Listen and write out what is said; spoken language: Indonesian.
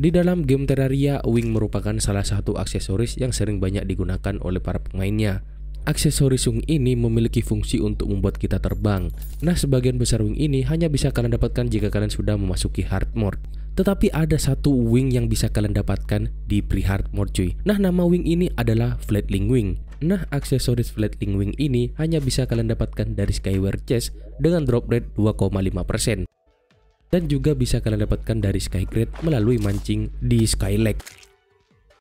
Di dalam game Terraria, wing merupakan salah satu aksesoris yang sering banyak digunakan oleh para pemainnya. Aksesoris wing ini memiliki fungsi untuk membuat kita terbang. Nah, sebagian besar wing ini hanya bisa kalian dapatkan jika kalian sudah memasuki hard mode. Tetapi ada satu wing yang bisa kalian dapatkan di pre-hard mode cuy. Nah, nama wing ini adalah Flatling Wing. Nah, aksesoris Flatling Wing ini hanya bisa kalian dapatkan dari Skyward Chest dengan drop rate 2,5%. Dan juga bisa kalian dapatkan dari Skygrade melalui mancing di Skylake.